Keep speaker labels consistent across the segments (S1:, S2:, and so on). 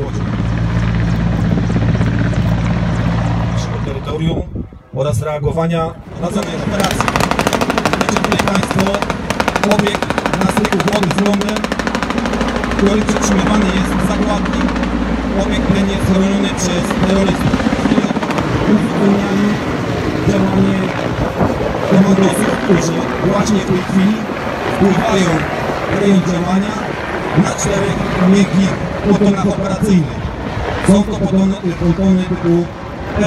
S1: wodzie. Naszego terytorium oraz reagowania na danej operacji. Wiecie tutaj Państwo obiekt na styku wody z lądem, który przetrzymywany jest w zakładni. Obiekt ten jest chroniony przez terrorystów. Uzupełniamy działanie komandosów, którzy właśnie w tej chwili wpływają w rejon działania na czterech miękkich pontonach operacyjnych. Są to pontony, pontony typu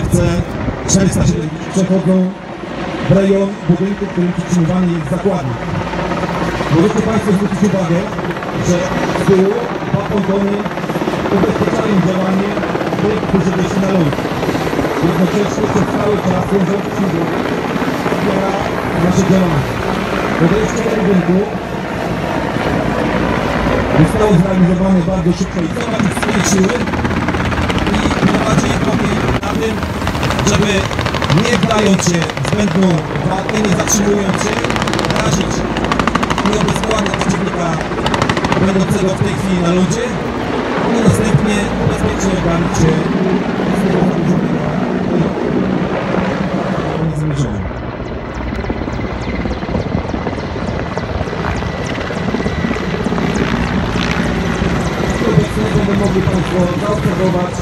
S1: FC-470. Przechodzą w rejon budynku, w którym przytrzymywany jest zakładnik. Możecie Państwo zwrócić uwagę, że z tyłu dwa pontony ubezpieczają działanie tych, którzy wyszli na ląd. Jednocześnie przez cały czas ten rząd wspiera nasze działanie. Podejście do budynku zostało zrealizowane bardzo szybko i zobaczyć swoje siły. I prowadzi ogień na tym, żeby nie wdając się w zbędną walkę, nie zatrzymując się, razić i obezwładniać przeciwnika będącego w tej chwili na lądzie i następnie bezpiecznie oddalić się mogli Państwo zaobserwować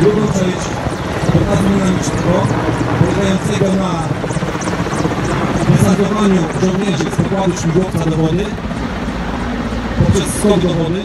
S1: drugą część pokazu dynamicznego polegającego na wysadzowaniu żołnierzy z pokładu śmigłowca do wody poprzez skok do wody